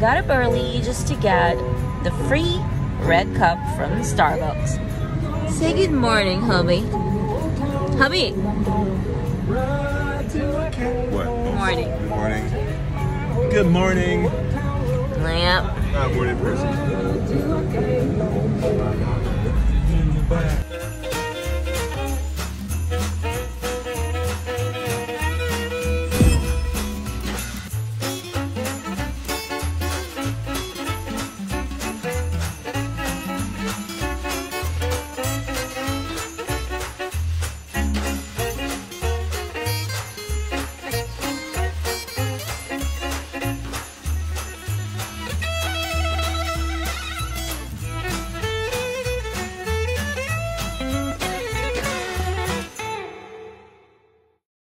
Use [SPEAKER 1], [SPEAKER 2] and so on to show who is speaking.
[SPEAKER 1] got up early just to get the free red cup from Starbucks. Say good morning, hubby. Hubby.
[SPEAKER 2] What?
[SPEAKER 1] Morning.
[SPEAKER 2] Good morning. Good morning.
[SPEAKER 1] Yep.
[SPEAKER 2] Not morning person.